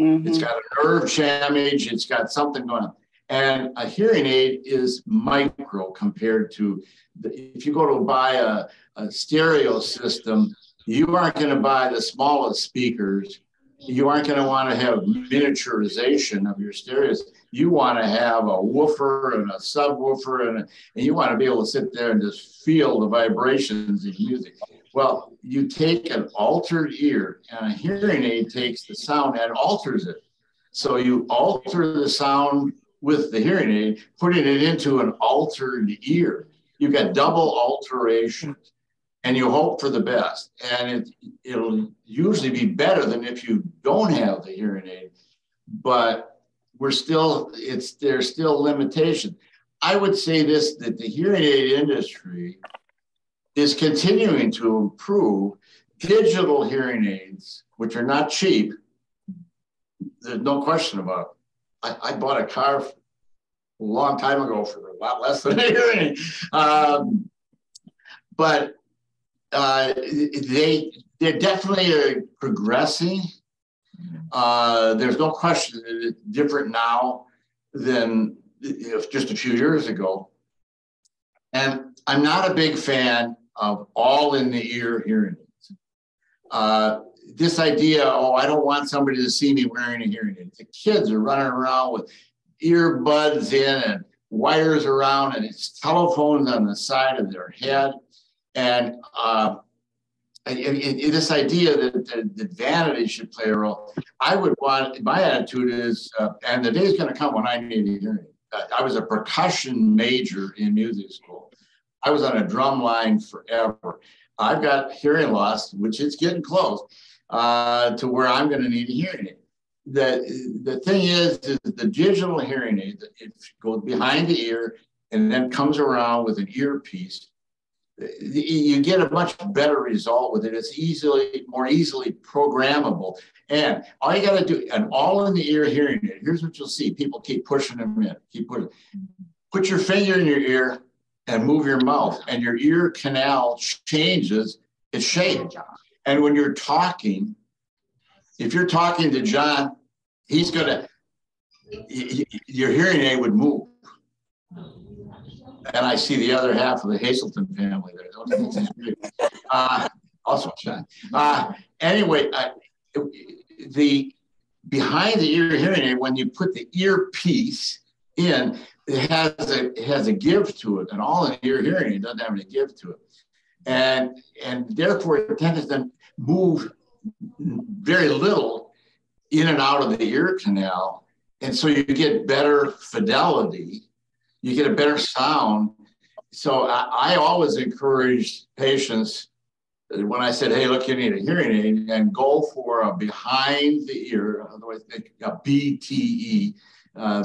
Mm-hmm. It's got a nerve damage. It's got something going on. And a hearing aid is micro compared to the, if you go to buy a, a stereo system, you aren't going to buy the smallest speakers. You aren't going to want to have miniaturization of your stereos. You want to have a woofer and a subwoofer, and, a, and you want to be able to sit there and just feel the vibrations of music. Well, you take an altered ear, and a hearing aid takes the sound and alters it. So you alter the sound with the hearing aid, putting it into an altered ear. You've got double alteration, and you hope for the best. And it, it'll usually be better than if you don't have the hearing aid, but we're still, it's, there's still limitations. I would say this, that the hearing aid industry is continuing to improve digital hearing aids, which are not cheap. There's no question about it I, I bought a car a long time ago for a lot less than a hearing. Um, but uh, they they're definitely progressing. Uh, there's no question it's different now than just a few years ago. And I'm not a big fan of all in the ear hearing aids. Uh, this idea, oh, I don't want somebody to see me wearing a hearing aid. The kids are running around with earbuds in and wires around, and it's telephones on the side of their head. And uh, this idea that, vanity should play a role, I would want, my attitude is, uh, and the day is going to come when I need a hearing aid. I was a percussion major in music school. I was on a drum line forever. I've got hearing loss, which is getting close uh, to where I'm going to need a hearing aid. The, the thing is, is the digital hearing aid, it goes behind the ear and then comes around with an earpiece. You get a much better result with it. It's easily, more easily programmable. And all you got to do, an all in the ear hearing aid, here's what you'll see. People keep pushing them in, keep pushing. Put your finger in your ear and move your mouth, and your ear canal changes its shape. And when you're talking, if you're talking to John, he's going to, your hearing aid would move. And I see the other half of the Hazelton family there. Uh, also, John. Uh, anyway, uh, the behind the ear hearing aid, when you put the earpiece in, it has a it has a give to it, and all in ear hearing aid doesn't have any give to it, and and therefore it tends to move very little in and out of the ear canal, and so you get better fidelity, you get a better sound. So I, I always encourage patients when I said, "Hey, look, you need a hearing aid," and go for a behind the ear, otherwise a BTE. Uh,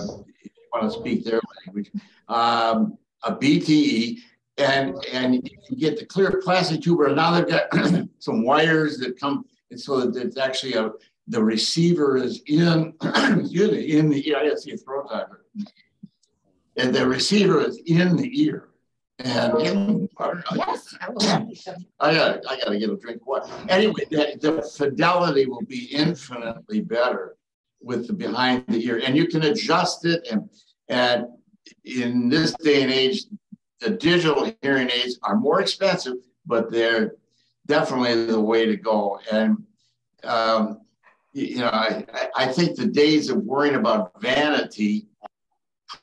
want to speak their language, um, a BTE, and and you can get the clear plastic tube. Or now they've got some wires that come, and so that it's actually a the receiver is in excuse me in the ear. I see a throat timer, and the receiver is in the ear. And yes, I, I got I got to get a drink. What anyway? The, the fidelity will be infinitely better with the behind the ear, and you can adjust it. And and in this day and age, the digital hearing aids are more expensive, but they're definitely the way to go. And um, you know, I I think the days of worrying about vanity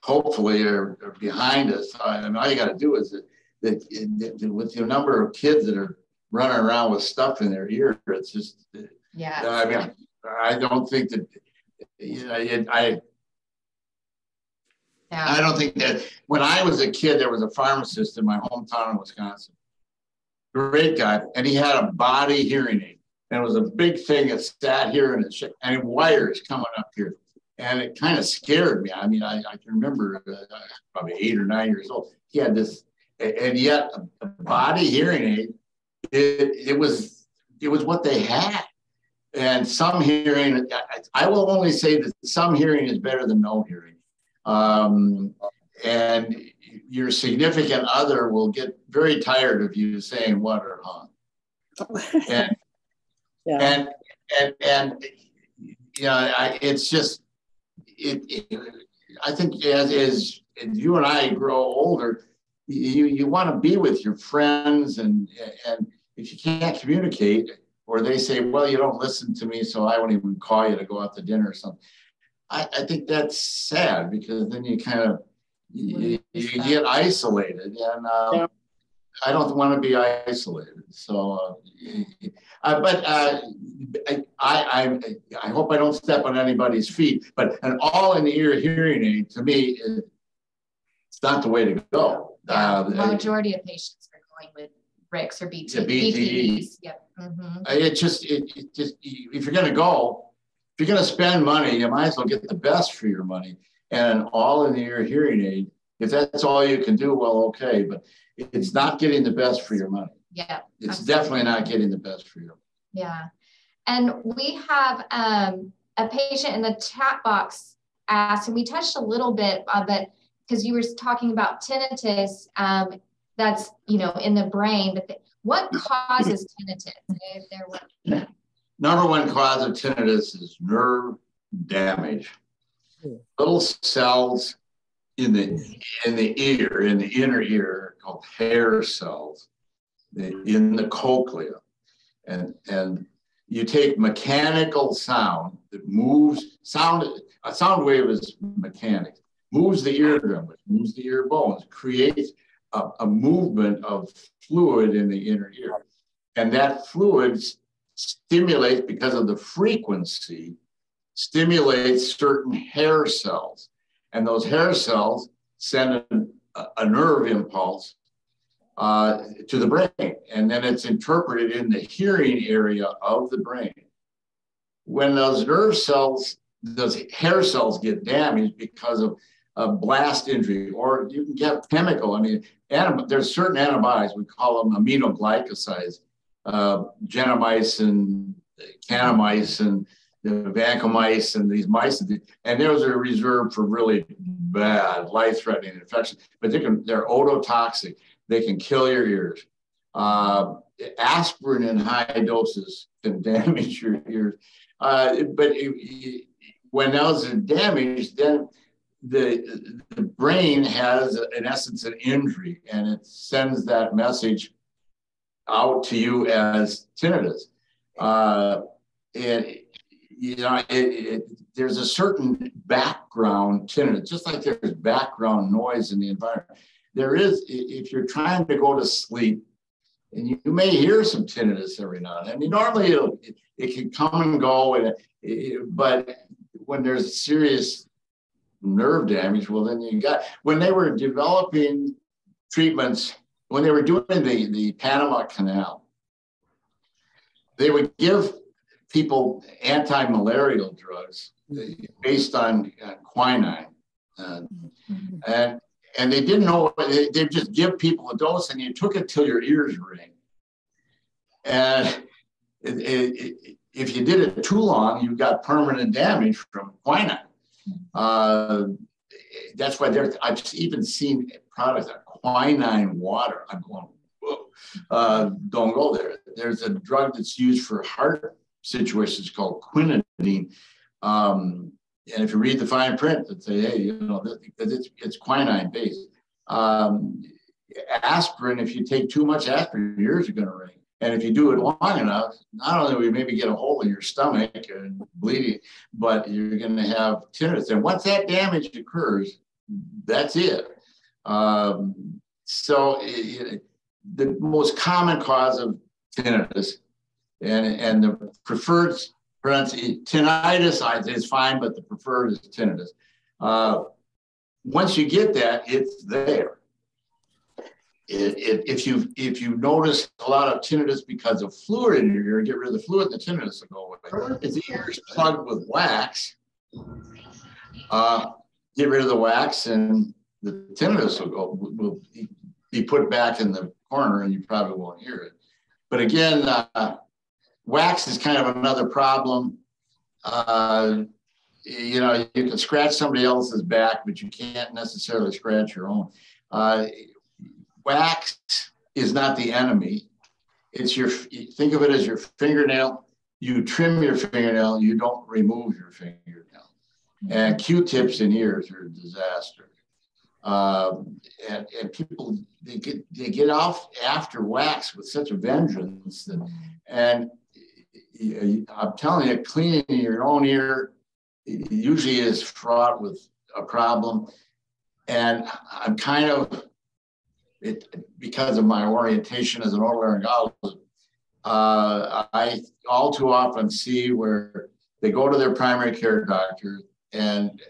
hopefully are, are behind us. I mean, all you got to do is that, that, that, with the number of kids that are running around with stuff in their ear, it's just yeah. I mean, I don't think that you know, it, I. Yeah. I don't think that when I was a kid, there was a pharmacist in my hometown in Wisconsin. Great guy, and he had a body hearing aid, and it was a big thing that sat here and it and wires coming up here and it kind of scared me. I mean, I, I can remember uh, probably eight or nine years old. He had this, and yet a, body hearing aid. It, it was it was what they had, and some hearing. I, will only say that some hearing is better than no hearing, um, and your significant other will get very tired of you saying what or huh, and yeah. and and and you know, I, it's just it, it, I think as, as you and I grow older, you, you want to be with your friends and, and if you can't communicate or they say, well, you don't listen to me, so I won't even call you to go out to dinner or something. I, I think that's sad because then you kind of, you, you get isolated and um, I don't want to be isolated. So, uh, uh, but uh, I, I, I hope I don't step on anybody's feet. But an all-in-ear hearing aid to me is it's not the way to go. Yeah, the uh, majority of patients are going with RICs or BT, BTEs. Yep. Mm-hmm. It just, it, it just, if you're going to go, if you're going to spend money, you might as well get the best for your money. And an all-in-ear hearing aid, if that's all you can do, well, okay. But it's not getting the best for your money. Yeah. It's absolutely. definitely not getting the best for you. Yeah. And we have um, a patient in the chat box asked, and we touched a little bit of it because you were talking about tinnitus um, that's, you know, in the brain, but the, what causes tinnitus? If there Number one cause of tinnitus is nerve damage. Little cells in the in the ear, in the inner ear, called hair cells, in the cochlea, and and you take mechanical sound that moves sound. A sound wave is mechanics, moves the eardrum, moves the ear bones, creates a, a movement of fluid in the inner ear, and that fluid stimulates because of the frequency stimulates certain hair cells. And those hair cells send a, nerve impulse uh, to the brain, and then it's interpreted in the hearing area of the brain. When those nerve cells, those hair cells get damaged because of a blast injury, or you can get chemical. I mean, there's certain antibiotics, we call them aminoglycosides, uh, gentamicin, kanamycin, the vancomycin, and these mice, and those are reserved for really bad, life-threatening infections. But they can, they're ototoxic. They can kill your ears. Uh, aspirin in high doses can damage your ears. Uh, but it, it, when those are damaged, then the, the brain has, in essence, an injury, and it sends that message out to you as tinnitus. Uh, and you know, it, it, there's a certain background tinnitus, just like there's background noise in the environment. There is, if you're trying to go to sleep, and you, you may hear some tinnitus every now and then. I mean, normally it, it can come and go, and but when there's serious nerve damage, well, then you got when they were developing treatments, when they were doing the, the Panama Canal, they would give people anti-malarial drugs based on uh, quinine. Uh, and and they didn't know they, they just give people a dose and you took it till your ears ring and it, it, it, if you did it too long you got permanent damage from quinine uh, that's why there's i've even seen products like quinine water i'm going uh, don't go there there's a drug that's used for heart situations called quinidine. Um, and if you read the fine print, it say, hey, you know, it's, it's quinine based. Um, aspirin, if you take too much aspirin, your ears are going to ring. And if you do it long enough, not only will you maybe get a hole in your stomach and bleeding, but you're going to have tinnitus. And once that damage occurs, that's it. Um, so it, the most common cause of tinnitus and, and the preferred pronunciation, tinnitus I is fine, but the preferred is tinnitus. Uh, once you get that, it's there. It, it, if you if you notice a lot of tinnitus because of fluid in your ear, get rid of the fluid, the tinnitus will go away. If the ear is plugged with wax, uh, get rid of the wax, and the tinnitus will go will be put back in the corner, and you probably won't hear it. But again, uh, wax is kind of another problem. Uh, you know, you can scratch somebody else's back, but you can't necessarily scratch your own. Uh, wax is not the enemy. It's your, think of it as your fingernail. You trim your fingernail, you don't remove your fingernail. And Q-tips in ears are a disaster. Um, and, and people, they get, they get off after wax with such a vengeance that, and I'm telling you, cleaning your own ear usually is fraught with a problem. And I'm kind of, it, because of my orientation as an otolaryngologist, uh, I all too often see where they go to their primary care doctor and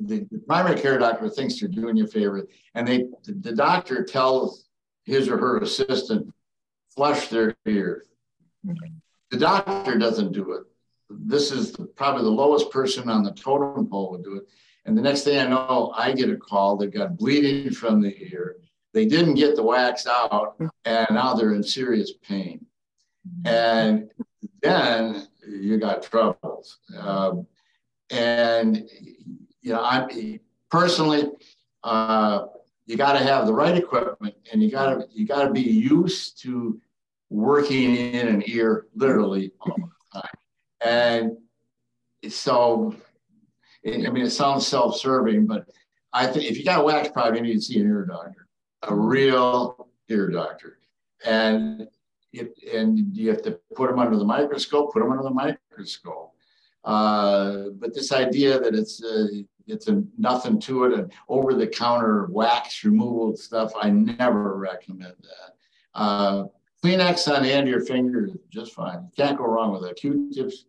the, the primary care doctor thinks they're doing you a favor and they the, the doctor tells his or her assistant flush their. Mm-hmm. The doctor doesn't do it. This is the, probably the lowest person on the totem pole would do it. And the next thing I know, I get a call. They've got bleeding from the ear. They didn't get the wax out, and now they're in serious pain. And then you got troubles. Um, and you know, I personally, uh, you got to have the right equipment, and you got to you got to be used to working in an ear literally all the time. And so, I mean, it sounds self-serving, but I think if you got wax problem, you need to see an ear doctor, a real ear doctor. And and you have to put them under the microscope, put them under the microscope. Uh, but this idea that it's uh, it's a nothing to it and over the counter wax removal stuff, I never recommend that. Uh, Kleenex on the end of your finger is just fine. You can't go wrong with it. Q-tips,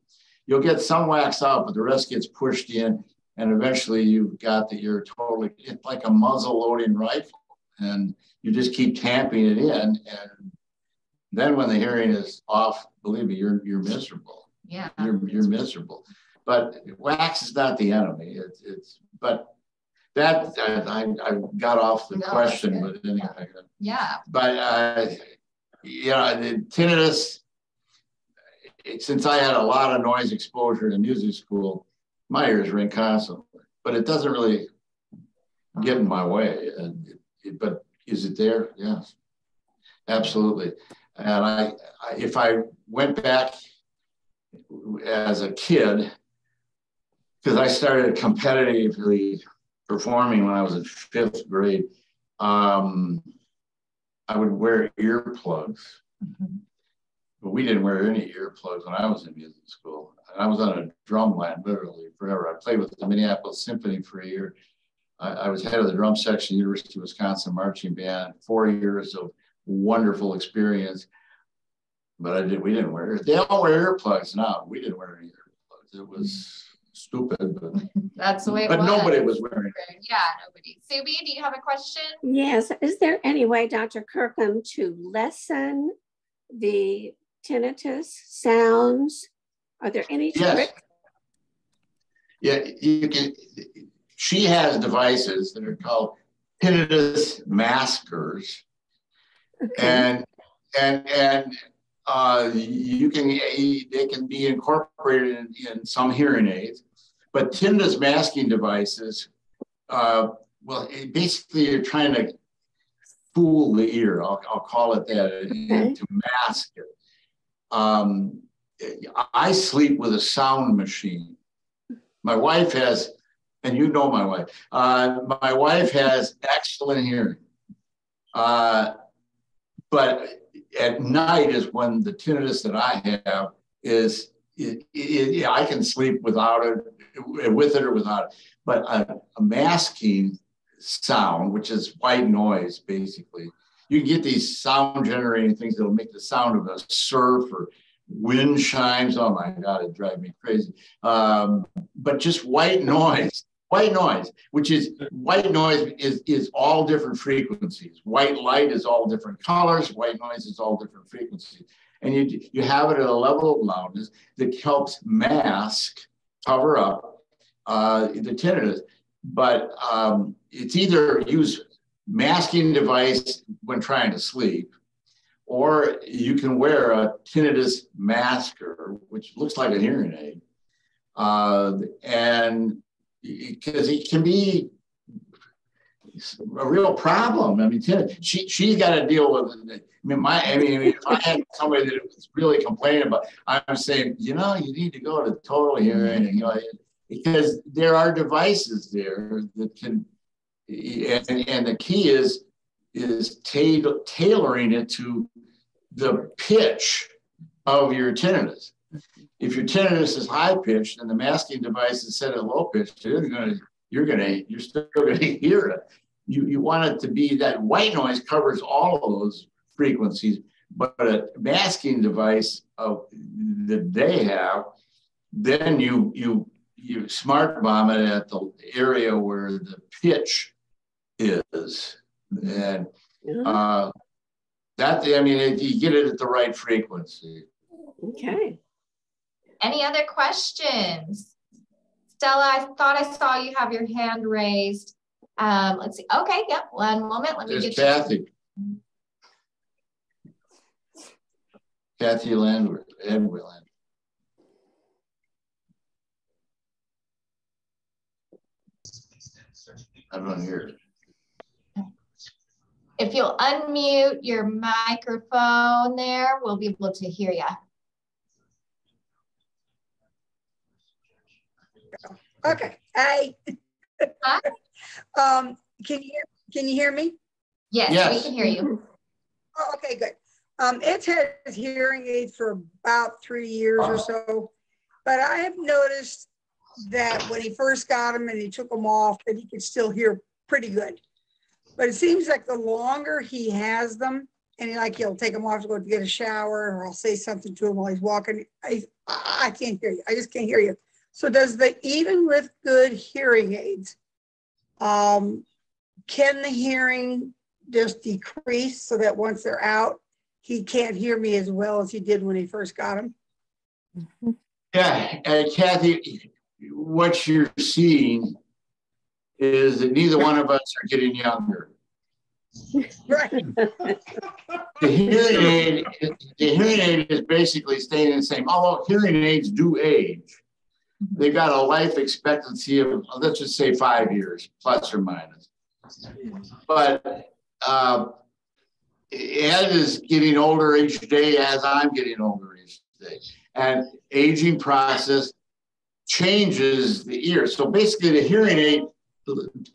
you'll get some wax out, but the rest gets pushed in, and eventually you've got the ear totally, it's like a muzzle loading rifle. And you just keep tamping it in, and then when the hearing is off, believe me, you're you're miserable. Yeah, you're you're miserable. But wax is not the enemy. It's it's but that I, I got off the no, question, but anyway. Yeah. But uh, you know, the tinnitus. Since I had a lot of noise exposure in music school, my ears ring constantly. But it doesn't really get in my way. And it, but is it there? Yes, absolutely. And I, I, if I went back as a kid, because I started competitively performing when I was in fifth grade, um, I would wear earplugs. Mm-hmm. But we didn't wear any earplugs when I was in music school. And I was on a drum line literally forever. I played with the Minneapolis Symphony for a year. I, I was head of the drum section, University of Wisconsin Marching Band, four years of wonderful experience. But I did. We didn't wear. They all wear earplugs now. We didn't wear any earplugs. It was stupid, but that's the way. but was. nobody was wearing. It. Yeah, nobody. Subi, do you have a question? Yes. Is there any way, Dr. Kirkham, to lessen the tinnitus sounds? Are there any yes. tricks? Yeah, you can. She has devices that are called tinnitus maskers, okay. and and and uh, you can they can be incorporated in, in some hearing aids, but tinnitus masking devices, uh, well, basically you're trying to fool the ear. I'll, I'll call it that okay. to mask it. Um, I sleep with a sound machine. My wife has, and you know my wife. Uh, my wife has excellent hearing, uh, but at night is when the tinnitus that I have is it, it, I can sleep without it, with it or without it. But a, a, masking sound, which is white noise, basically, you can get these sound generating things that'll make the sound of a surf or wind chimes. Oh my God, it drives me crazy. Um, but just white noise White noise, which is white noise is, is all different frequencies. White light is all different colors. White noise is all different frequencies. And you, you have it at a level of loudness that helps mask, cover up uh, the tinnitus. But um, it's either use masking device when trying to sleep, or you can wear a tinnitus masker, which looks like a hearing aid. Uh, and because it can be a real problem. I mean, she she's got to deal with it. I mean, my I mean, if I had somebody that was really complaining about, I'm saying, you know, you need to go to total hearing, you know, because there are devices there that can, and, and the key is is tailoring it to the pitch of your tinnitus. If your tinnitus is high pitched and the masking device is set at low pitch, you're gonna you're gonna you're still gonna hear it. You you want it to be that white noise covers all of those frequencies, but a masking device of that they have, then you you you smart bomb it at the area where the pitch is, and uh, that I mean if you get it at the right frequency. Okay. Any other questions? Stella, I thought I saw you have your hand raised. Um, let's see. Okay, yep. One moment. Let me There's get Kathy. You. Kathy Landwehr, Edwin. I don't hear it. If you'll unmute your microphone there, we'll be able to hear you. Okay. Hi. Hi. um, can you can you hear me? Yes, yes. we can hear you. Oh, okay, good. Um, Ed's had his hearing aids for about three years or so, but I have noticed that when he first got them and he took them off, that he could still hear pretty good. But it seems like the longer he has them, and he, like he'll take them off to go to get a shower, or I'll say something to him while he's walking. I I can't hear you. I just can't hear you. So does the even with good hearing aids, um, can the hearing just decrease so that once they're out, he can't hear me as well as he did when he first got them? Yeah, and Kathy, what you're seeing is that neither one of us are getting younger. Right. The hearing aid, the hearing aid is basically staying the same. Although hearing aids do age, they got a life expectancy of let's just say five years, plus or minus. But uh, Ed is getting older each day as I'm getting older each day, and aging process changes the ear. So basically, the hearing aid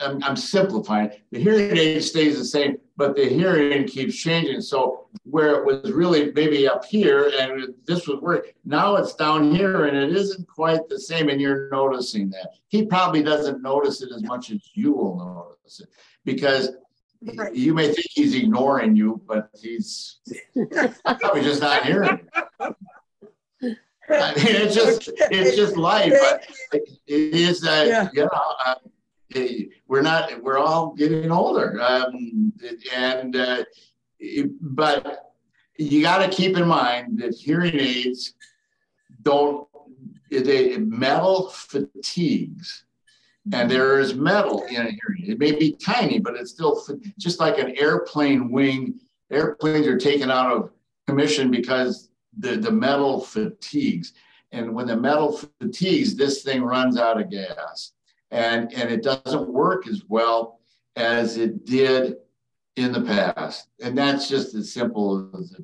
I'm, I'm, simplifying. The hearing aid stays the same, but the hearing keeps changing. So where it was really maybe up here and this was where now it's down here and it isn't quite the same. And you're noticing that. He probably doesn't notice it as much as you will notice it because right. you may think he's ignoring you, but he's probably just not hearing. I mean, it's just it's just life. It is that yeah. Uh, we're not we're all getting older um, and uh, but you got to keep in mind that hearing aids don't they metal fatigues and there is metal in a hearing aid. It may be tiny, but it's still just like an airplane wing. Airplanes are taken out of commission because the, the metal fatigues. And when the metal fatigues, this thing runs out of gas and, and it doesn't work as well as it did in the past. And that's just as simple as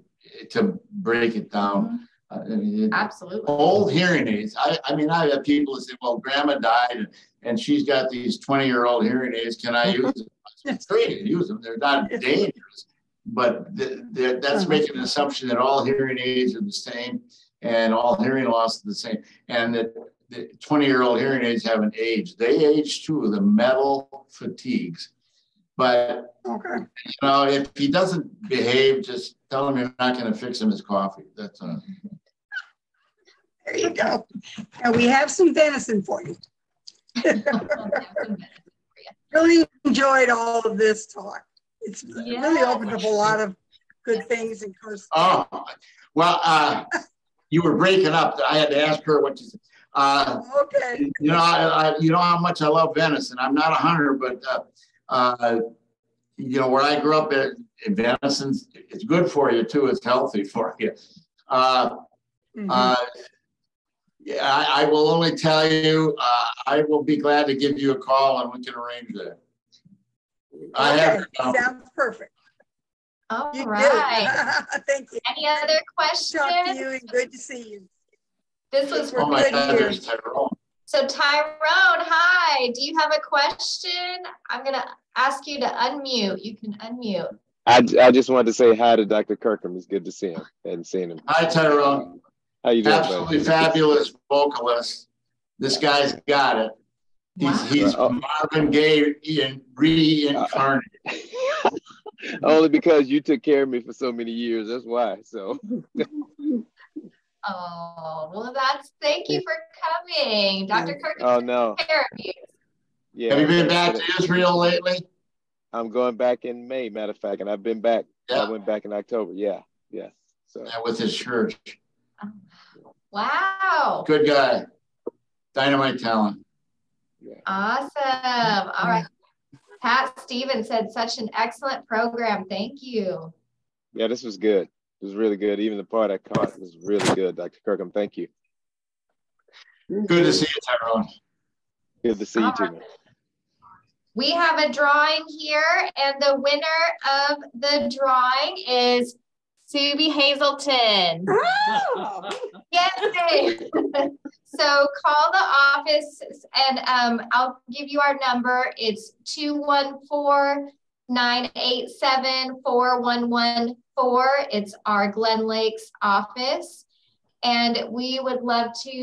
to break it down. Uh, I mean, Absolutely. Old hearing aids. I, I mean, I have people that say, well, grandma died and, and she's got these 20 year old hearing aids. Can I use them? It's great to use them. They're not dangerous, but the, the, that's uh-huh. making an assumption that all hearing aids are the same and all hearing loss is the same. And that the 20 year old hearing aids haven't aged. They age too, the metal fatigues. But okay. you know, if he doesn't behave, just tell him you're not going to fix him his coffee. That's uh, there you go. And we have some venison for you. really enjoyed all of this talk. It's yeah. really opened up a lot of good things and course. Oh, well, uh, you were breaking up. I had to ask her what you said. Uh, okay. You know, I, I, you know how much I love venison. I'm not a hunter, but uh, uh, you know where I grew up, at, venison it's good for you too. It's healthy for you. Uh, mm-hmm. Uh, yeah, I, I, will only tell you. Uh, I will be glad to give you a call and we can arrange that. Okay. I have, um, sounds perfect. All you right. Thank you. Any other questions? Talk to you and good to see you. This was oh my God, there's Tyrone. So Tyrone, hi. Do you have a question? I'm gonna ask you to unmute. You can unmute. I, I just wanted to say hi to Dr. Kirkham. It's good to see him and seeing him. Hi, Tyrone. How you doing? Absolutely buddy? fabulous vocalist. This guy's got it. He's, wow. he's uh, Marvin Gaye reincarnated. Only because you took care of me for so many years. That's why. So. Oh, well, that's thank you for coming, Dr. Kirk. Oh no. Yeah. Have you been back to Israel lately? I'm going back in May, matter of fact, and I've been back. Yeah. I went back in October. Yeah, yes. So yeah, with his church. Oh, wow. Good guy. Dynamite talent. Yeah. Awesome. All right. Pat Stevens said such an excellent program. Thank you. Yeah, this was good. It was really good. Even the part I caught was really good, Dr. Kirkham. Thank you. Good to see you, Tyrone. Good to see you too. We have a drawing here, and the winner of the drawing is Subi Hazelton. Oh. Yay! so call the office, and um, I'll give you our number. It's 214 987 4111 four. It's our Glen Lakes office. And we would love to